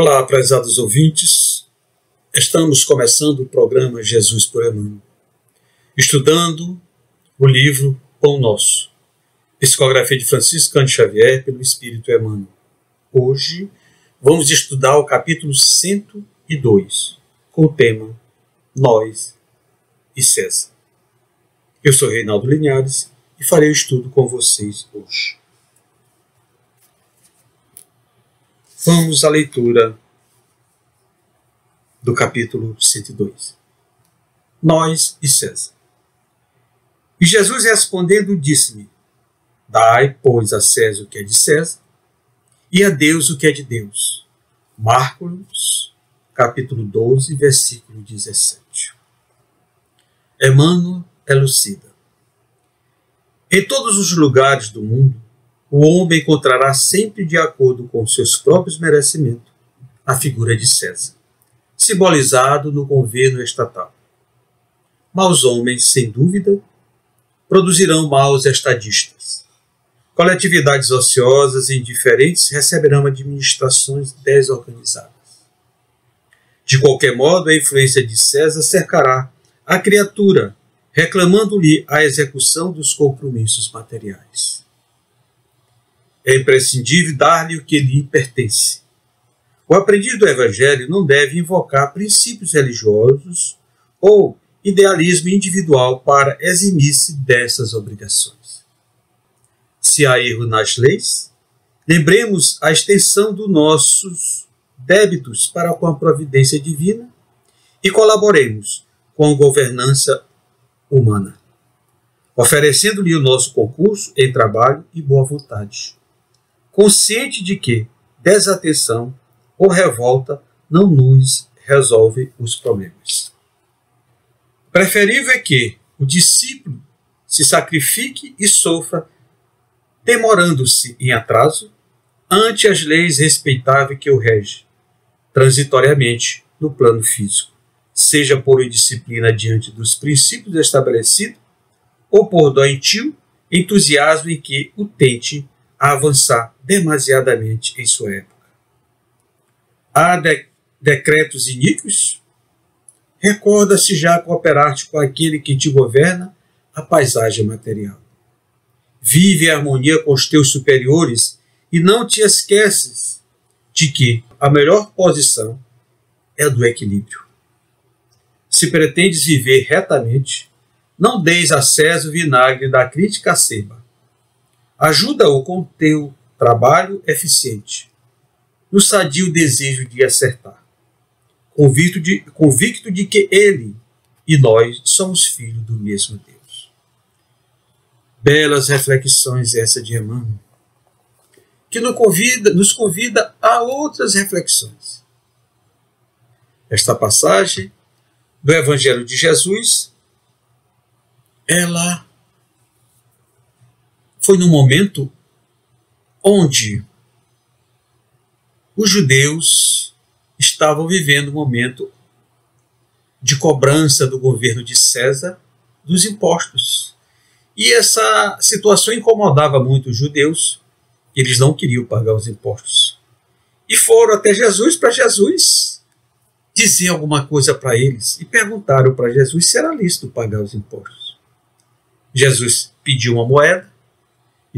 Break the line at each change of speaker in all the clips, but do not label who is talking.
Olá, prezados ouvintes. Estamos começando o programa Jesus por Emmanuel, estudando o livro Pão Nosso, psicografia de Francisco Cândido Xavier pelo Espírito Emmanuel. Hoje vamos estudar o capítulo 102, com o tema Nós e César. Eu sou Reinaldo Linhares e farei o estudo com vocês hoje. Vamos à leitura do capítulo 102. Nós e César. E Jesus respondendo disse-me: Dai, pois, a César o que é de César, e a Deus o que é de Deus. Marcos, capítulo 12, versículo 17. Emmanuel elucida. Em todos os lugares do mundo, o homem encontrará sempre de acordo com seus próprios merecimentos a figura de César, simbolizado no governo estatal. Maus homens, sem dúvida, produzirão maus estadistas. Coletividades ociosas e indiferentes receberão administrações desorganizadas. De qualquer modo, a influência de César cercará a criatura, reclamando-lhe a execução dos compromissos materiais é imprescindível dar-lhe o que lhe pertence. O aprendiz do Evangelho não deve invocar princípios religiosos ou idealismo individual para eximir-se dessas obrigações. Se há erro nas leis, lembremos a extensão dos nossos débitos para com a providência divina e colaboremos com a governança humana, oferecendo-lhe o nosso concurso em trabalho e boa vontade consciente de que desatenção ou revolta não nos resolve os problemas. Preferível é que o discípulo se sacrifique e sofra, demorando-se em atraso, ante as leis respeitáveis que o rege, transitoriamente no plano físico, seja por indisciplina diante dos princípios estabelecidos, ou por doentio entusiasmo em que o tente avançar demasiadamente em sua época. Há de decretos iníquos? Recorda-se já cooperaste com aquele que te governa a paisagem material. Vive em harmonia com os teus superiores e não te esqueces de que a melhor posição é a do equilíbrio. Se pretendes viver retamente, não deis a César o vinagre da crítica acerba, Ajuda-o com teu trabalho eficiente, no sadio desejo de acertar, convicto de, convicto de que ele e nós somos filhos do mesmo Deus. Belas reflexões essa de Emmanuel, que nos convida, nos convida a outras reflexões. Esta passagem do Evangelho de Jesus, ela foi no momento onde os judeus estavam vivendo um momento de cobrança do governo de César dos impostos. E essa situação incomodava muito os judeus, eles não queriam pagar os impostos. E foram até Jesus para Jesus dizer alguma coisa para eles e perguntaram para Jesus se era lícito pagar os impostos. Jesus pediu uma moeda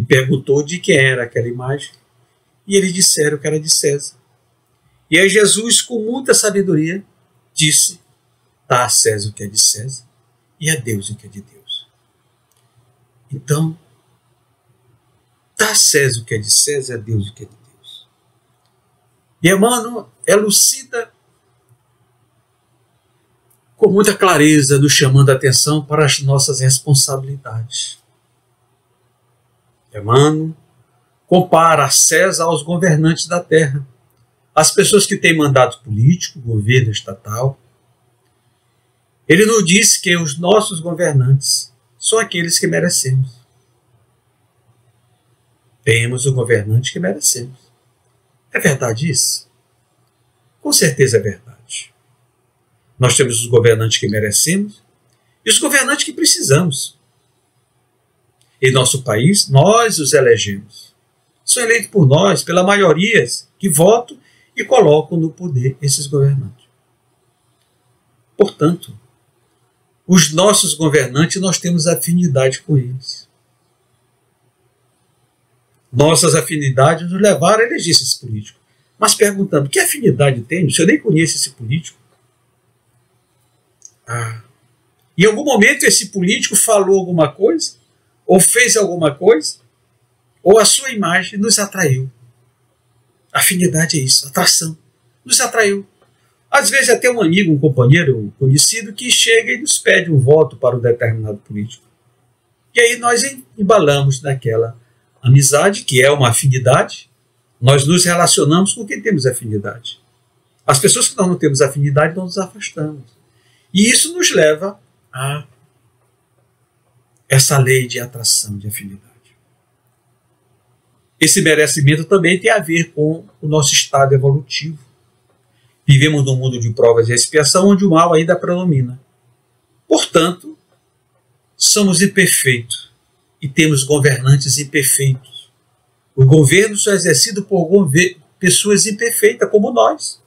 e perguntou de quem era aquela imagem. E eles disseram que era de César. E aí Jesus, com muita sabedoria, disse: Dá a César o que é de César e a Deus o que é de Deus. Então, dá a César o que é de César e a Deus o que é de Deus. E Emmanuel elucida com muita clareza, nos chamando a atenção para as nossas responsabilidades. Emmanuel compara César aos governantes da terra, as pessoas que têm mandato político, governo estatal. Ele nos diz que os nossos governantes são aqueles que merecemos. Temos o governante que merecemos. É verdade isso? Com certeza é verdade. Nós temos os governantes que merecemos e os governantes que precisamos em nosso país, nós os elegemos. São eleitos por nós, pela maioria que votam e colocam no poder esses governantes. Portanto, os nossos governantes, nós temos afinidade com eles. Nossas afinidades nos levaram a eleger esses políticos. Mas perguntando, que afinidade tem? Se eu nem conheço esse político. Ah. Em algum momento esse político falou alguma coisa, ou fez alguma coisa, ou a sua imagem nos atraiu. Afinidade é isso, atração. Nos atraiu. Às vezes até um amigo, um companheiro, um conhecido que chega e nos pede um voto para um determinado político. E aí nós embalamos naquela amizade, que é uma afinidade, nós nos relacionamos com quem temos afinidade. As pessoas que nós não temos afinidade, nós nos afastamos. E isso nos leva a essa lei de atração, de afinidade. Esse merecimento também tem a ver com o nosso estado evolutivo. Vivemos num mundo de provas e expiação onde o mal ainda predomina. Portanto, somos imperfeitos e temos governantes imperfeitos. O governo só é exercido por pessoas imperfeitas como nós,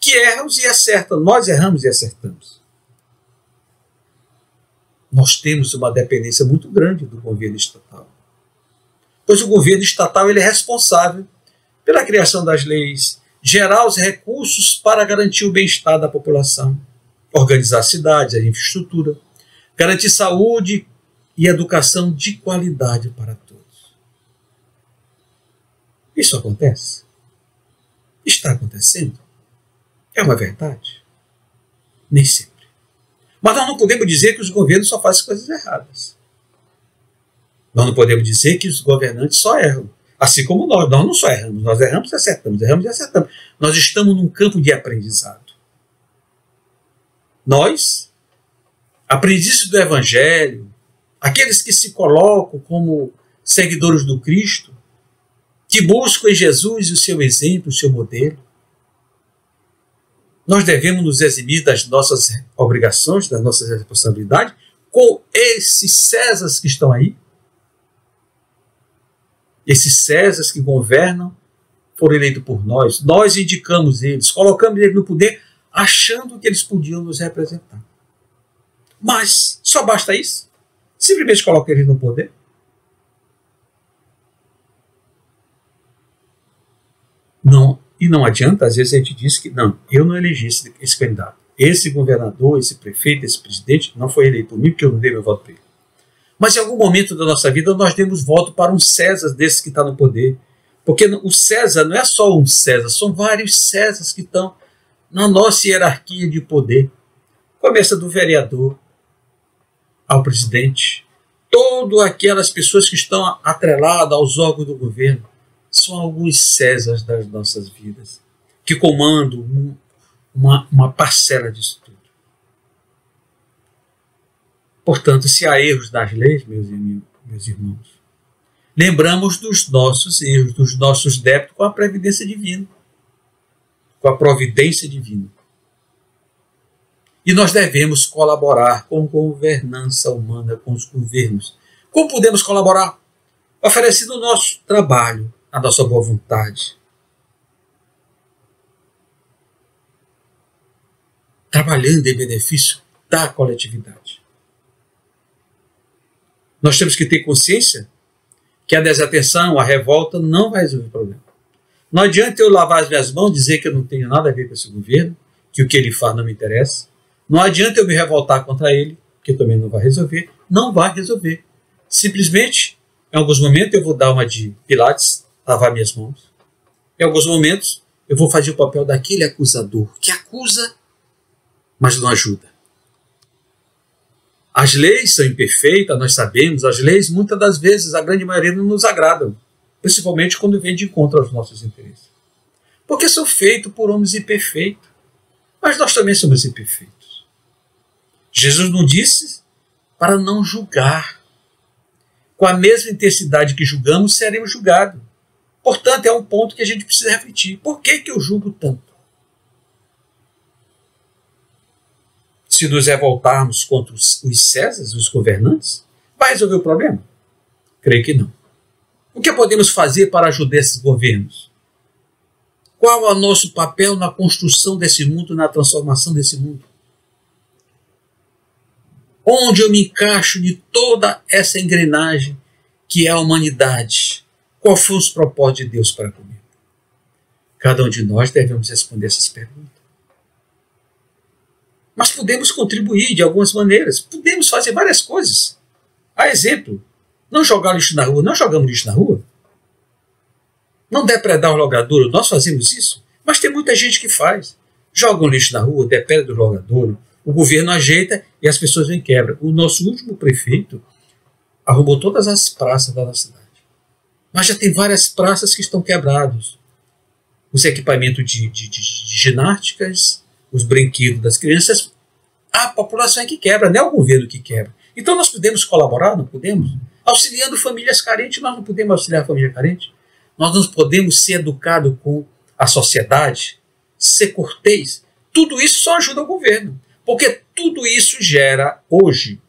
que erram e acertam. Nós erramos e acertamos. Nós temos uma dependência muito grande do governo estatal pois o governo estatal ele é responsável pela criação das leis, gerar os recursos para garantir o bem-estar da população, organizar a cidade, a infraestrutura, garantir saúde e educação de qualidade para todos. Isso acontece? Está acontecendo? É uma verdade? Nem sempre. Mas nós não podemos dizer que os governos só fazem coisas erradas. Nós não podemos dizer que os governantes só erram. Assim como nós, nós não só erramos, nós erramos e acertamos, erramos e acertamos. Nós estamos num campo de aprendizado. Nós, aprendizes do Evangelho, aqueles que se colocam como seguidores do Cristo, que buscam em Jesus o seu exemplo, o seu modelo, nós devemos nos eximir das nossas obrigações, das nossas responsabilidades, com esses Césares que estão aí, esses Césares que governam foram eleitos por nós. Nós indicamos eles, colocamos eles no poder, achando que eles podiam nos representar. Mas só basta isso? Simplesmente colocar eles no poder? Não, e não adianta, às vezes a gente diz que não, eu não elegi esse, esse candidato. Esse governador, esse prefeito, esse presidente não foi eleito por mim porque eu não dei meu voto para ele. Mas em algum momento da nossa vida nós demos voto para um César desse que está no poder. Porque o César não é só um César, são vários Césares que estão na nossa hierarquia de poder. Começa do vereador ao presidente. Todas aquelas pessoas que estão atreladas aos órgãos do governo são alguns Césares das nossas vidas, que comandam uma, uma parcela disso tudo. Portanto, se há erros das leis, meus, meus irmãos, lembramos dos nossos erros, dos nossos débitos com a previdência divina, com a providência divina. E nós devemos colaborar com a governança humana, com os governos. Como podemos colaborar? Oferecendo o nosso trabalho, a nossa boa vontade. Trabalhando em benefício da coletividade. Nós temos que ter consciência que a desatenção, a revolta não vai resolver o problema. Não adianta eu lavar as minhas mãos, dizer que eu não tenho nada a ver com esse governo, que o que ele faz não me interessa. Não adianta eu me revoltar contra ele, que também não vai resolver. Não vai resolver. Simplesmente, em alguns momentos, eu vou dar uma de Pilates, lavar minhas mãos. Em alguns momentos, eu vou fazer o papel daquele acusador que acusa, mas não ajuda. As leis são imperfeitas, nós sabemos, as leis muitas das vezes, a grande maioria não nos agradam, principalmente quando vem de encontro aos nossos interesses. Porque são feitos por homens imperfeitos, mas nós também somos imperfeitos. Jesus não disse para não julgar. Com a mesma intensidade que julgamos, seremos julgados. Portanto, é um ponto que a gente precisa refletir. Por que, que eu julgo tanto? se nos revoltarmos contra os, os Césares, os governantes, vai resolver o problema? Creio que não. O que podemos fazer para ajudar esses governos? Qual é o nosso papel na construção desse mundo, na transformação desse mundo? Onde eu me encaixo de toda essa engrenagem que é a humanidade? Qual foi os propósitos de Deus para comigo? Cada um de nós devemos responder essas perguntas. Mas podemos contribuir de algumas maneiras, podemos fazer várias coisas. A exemplo, não jogar lixo na rua, não jogamos lixo na rua. Não depredar o logadouro, nós fazemos isso, mas tem muita gente que faz. Jogam lixo na rua, depredam o logadouro, o governo ajeita e as pessoas vêm quebra. O nosso último prefeito arrumou todas as praças da nossa cidade. Mas já tem várias praças que estão quebradas. Os equipamentos de, de, de, de ginásticas, os brinquedos das crianças, a população é que quebra, não é o governo que quebra. Então nós podemos colaborar, não podemos? Auxiliando famílias carentes, nós não podemos auxiliar a família carente. Nós não podemos ser educados com a sociedade, ser cortês. Tudo isso só ajuda o governo. Porque tudo isso gera, hoje,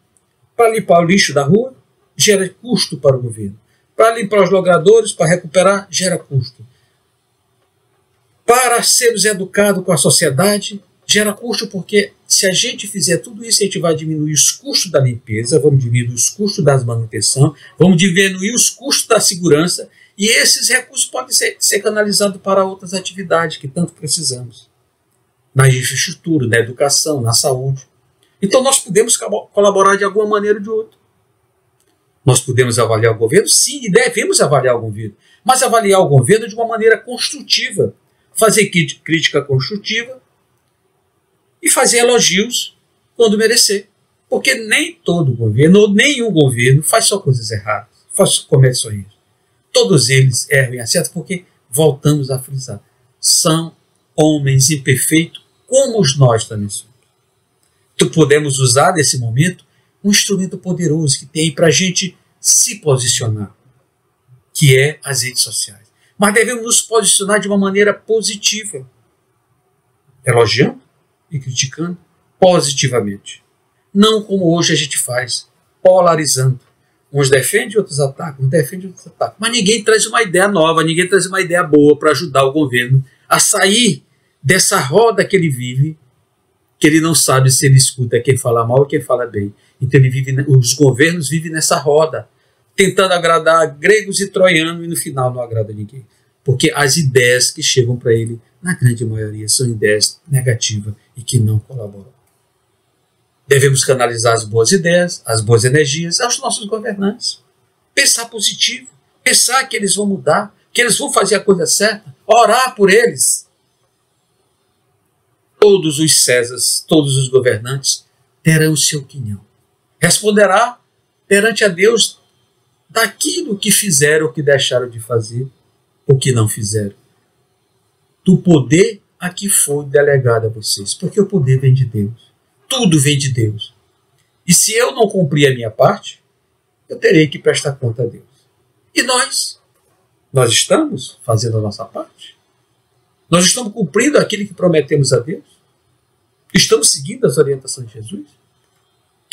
para limpar o lixo da rua, gera custo para o governo. Para limpar os logradores, para recuperar, gera custo. Para sermos educados com a sociedade, gera custo porque se a gente fizer tudo isso, a gente vai diminuir os custos da limpeza, vamos diminuir os custos da manutenção, vamos diminuir os custos da segurança e esses recursos podem ser, ser canalizados para outras atividades que tanto precisamos. Na infraestrutura, na educação, na saúde. Então nós podemos colaborar de alguma maneira ou de outra. Nós podemos avaliar o governo? Sim, e devemos avaliar o governo. Mas avaliar o governo de uma maneira construtiva. Fazer crítica construtiva e fazer elogios quando merecer. Porque nem todo governo, ou nenhum governo, faz só coisas erradas, faz, comete só. Todos eles erram e acertam porque, voltamos a frisar, são homens imperfeitos como nós também somos. Então podemos usar nesse momento um instrumento poderoso que tem para a gente se posicionar, que é as redes sociais. Mas devemos nos posicionar de uma maneira positiva, elogiando e criticando positivamente. Não como hoje a gente faz, polarizando. Uns defendem, outros atacam, uns defendem, outros atacam. Mas ninguém traz uma ideia nova, ninguém traz uma ideia boa para ajudar o governo a sair dessa roda que ele vive, que ele não sabe se ele escuta quem fala mal ou quem fala bem. Então ele vive, os governos vivem nessa roda, tentando agradar gregos e troianos e no final não agrada ninguém. Porque as ideias que chegam para ele, na grande maioria, são ideias negativas e que não colaboram. Devemos canalizar as boas ideias, as boas energias aos nossos governantes. Pensar positivo, pensar que eles vão mudar, que eles vão fazer a coisa certa, orar por eles. Todos os Césares, todos os governantes terão seu quinhão. Responderá perante a Deus daquilo que fizeram ou que deixaram de fazer, ou que não fizeram. Do poder a que foi delegado a vocês, porque o poder vem de Deus. Tudo vem de Deus. E se eu não cumprir a minha parte, eu terei que prestar conta a Deus. E nós? Nós estamos fazendo a nossa parte? Nós estamos cumprindo aquilo que prometemos a Deus? Estamos seguindo as orientações de Jesus?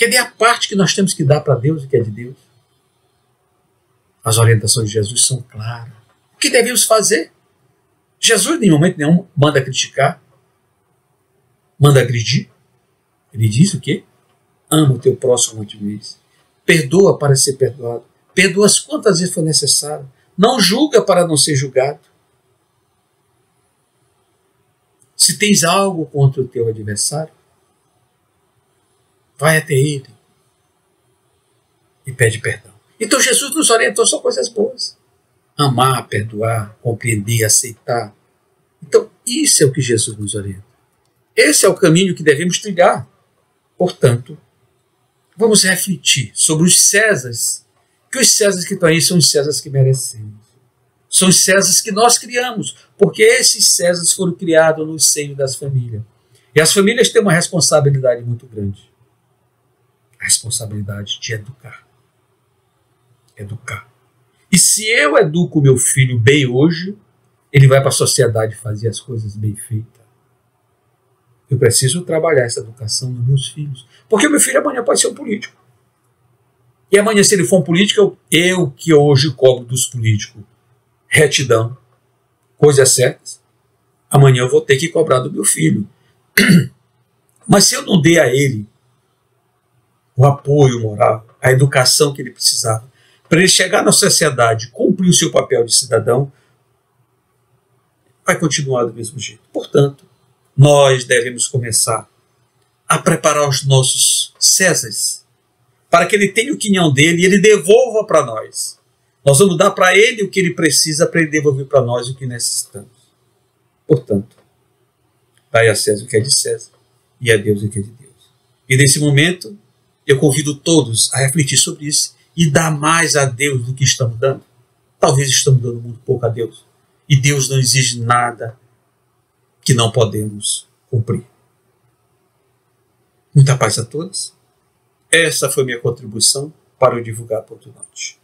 Cadê a parte que nós temos que dar para Deus e que é de Deus? As orientações de Jesus são claras. O que devemos fazer? Jesus, em momento nenhum, manda criticar, manda agredir. Ele diz o quê? Ama o teu próximo de vez. Perdoa para ser perdoado. Perdoa as quantas vezes for necessário. Não julga para não ser julgado. Se tens algo contra o teu adversário, vai até ele e pede perdão. Então Jesus nos orientou só coisas boas. Amar, perdoar, compreender, aceitar. Então, isso é o que Jesus nos orienta. Esse é o caminho que devemos trilhar. Portanto, vamos refletir sobre os Césares, que os Césares que estão aí são os Césares que merecemos. São os Césares que nós criamos, porque esses Césares foram criados no seio das famílias. E as famílias têm uma responsabilidade muito grande. A responsabilidade de educar. Educar. E se eu educo meu filho bem hoje, ele vai para a sociedade fazer as coisas bem feitas. Eu preciso trabalhar essa educação nos meus filhos. Porque meu filho amanhã pode ser um político. E amanhã, se ele for um político, eu, eu que hoje cobro dos políticos retidão, coisas certas, amanhã eu vou ter que cobrar do meu filho. Mas se eu não dei a ele o apoio moral, a educação que ele precisava, para ele chegar na sociedade, cumprir o seu papel de cidadão, vai continuar do mesmo jeito. Portanto, nós devemos começar a preparar os nossos Césares para que ele tenha o quinhão dele e ele devolva para nós. Nós vamos dar para ele o que ele precisa para ele devolver para nós o que necessitamos. Portanto, dai a César o que é de César e a Deus o que é de Deus. E nesse momento, eu convido todos a refletir sobre isso e dar mais a Deus do que estamos dando. Talvez estamos dando muito pouco a Deus. E Deus não exige nada que não podemos cumprir. Muita paz a todos. Essa foi minha contribuição para o Divulgar Ponto Norte.